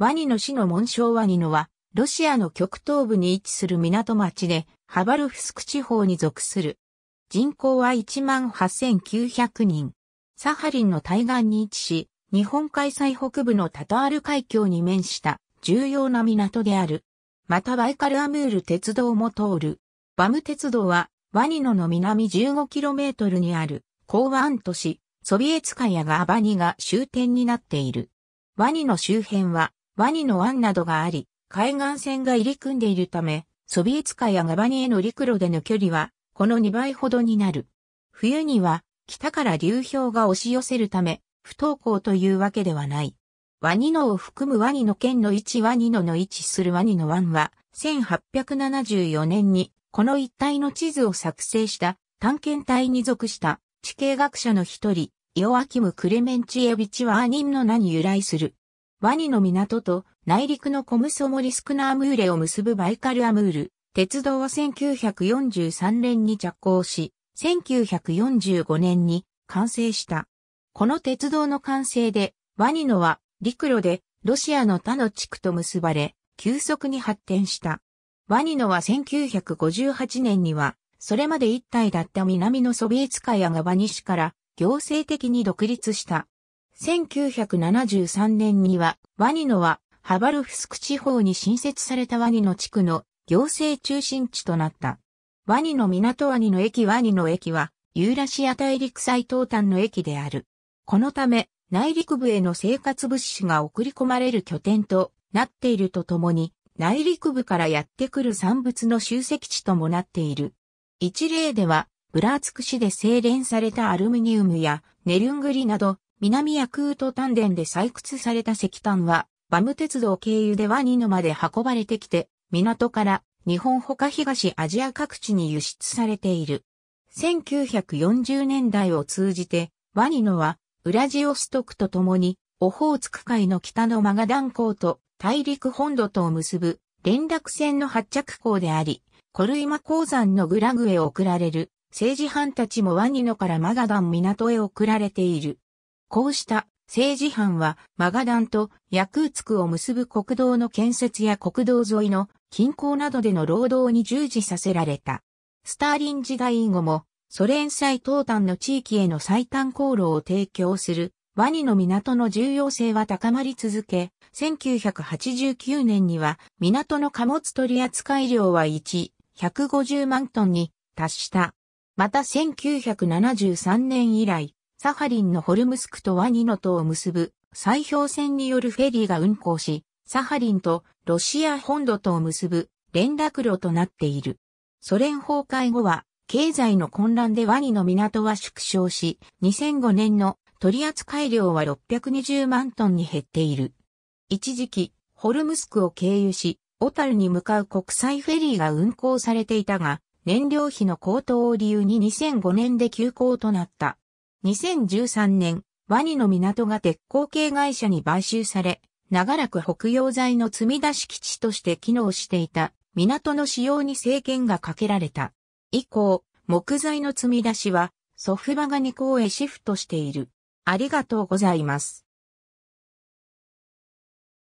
ワニの市の紋章ワニのは、ロシアの極東部に位置する港町で、ハバルフスク地方に属する。人口は18,900人。サハリンの対岸に位置し、日本海最北部のタタール海峡に面した重要な港である。またバイカルアムール鉄道も通る。バム鉄道はワニノの南 15km にある港湾都市ソビエツカヤがアバニが終点になっている。ワニの周辺はワニの湾などがあり、海岸線が入り組んでいるため、ソビエツカヤガバニへの陸路での距離はこの2倍ほどになる。冬には北から流氷が押し寄せるため、不登校というわけではない。ワニノを含むワニの県の位置ワニノの位置するワニの湾は、1874年にこの一帯の地図を作成した探検隊に属した地形学者の一人、イオアキム・クレメンチエビチはアニンの名に由来する。ワニの港と内陸のコムソモリスクナームーレを結ぶバイカルアムール、鉄道は1943年に着工し、1945年に完成した。この鉄道の完成で、ワニノは陸路でロシアの他の地区と結ばれ、急速に発展した。ワニノは1958年には、それまで一体だった南のソビエツカヤがワニ市から行政的に独立した。1973年には、ワニノはハバルフスク地方に新設されたワニノ地区の行政中心地となった。ワニの港ワニの駅ワニの駅は、ユーラシア大陸最東端の駅である。このため、内陸部への生活物資が送り込まれる拠点となっているとともに、内陸部からやってくる産物の集積地ともなっている。一例では、ブラーツク市で精錬されたアルミニウムやネルングリなど、南ヤクート丹田で採掘された石炭は、バム鉄道経由でワニノまで運ばれてきて、港から日本ほか東アジア各地に輸出されている。1940年代を通じて、ワニノは、ウラジオストクと共に、オホーツク海の北のマガダン港と大陸本土とを結ぶ連絡船の発着港であり、コルイマ鉱山のグラグへ送られる政治犯たちもワニノからマガダン港へ送られている。こうした政治犯はマガダンとヤクーツクを結ぶ国道の建設や国道沿いの近郊などでの労働に従事させられた。スターリン時代以後もソ連最東端の地域への最短航路を提供するワニの港の重要性は高まり続け、1989年には港の貨物取扱量は1、150万トンに達した。また1973年以来、サハリンのホルムスクとワニノとを結ぶ砕氷船によるフェリーが運航し、サハリンとロシア本土とを結ぶ連絡路となっている。ソ連崩壊後は、経済の混乱でワニの港は縮小し、2005年の取扱量は620万トンに減っている。一時期、ホルムスクを経由し、小樽に向かう国際フェリーが運航されていたが、燃料費の高騰を理由に2005年で休校となった。2013年、ワニの港が鉄鋼系会社に買収され、長らく北洋材の積み出し基地として機能していた港の使用に制限がかけられた。以降、木材の積み出しはソフバガニ港へシフトしている。ありがとうございます。